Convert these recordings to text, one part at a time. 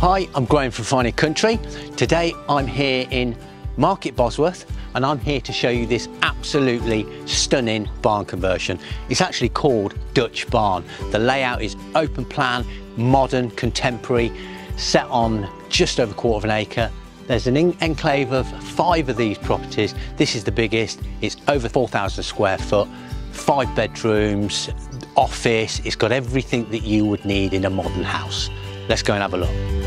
Hi, I'm Graham from Fine & Country. Today I'm here in Market Bosworth and I'm here to show you this absolutely stunning barn conversion. It's actually called Dutch Barn. The layout is open plan, modern, contemporary, set on just over a quarter of an acre. There's an enclave of five of these properties. This is the biggest. It's over 4,000 square foot, five bedrooms, office. It's got everything that you would need in a modern house. Let's go and have a look.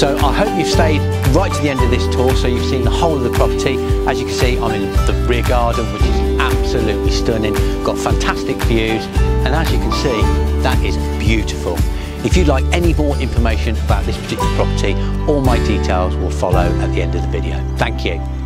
So I hope you've stayed right to the end of this tour so you've seen the whole of the property. As you can see, I'm in the rear garden, which is absolutely stunning. Got fantastic views. And as you can see, that is beautiful. If you'd like any more information about this particular property, all my details will follow at the end of the video. Thank you.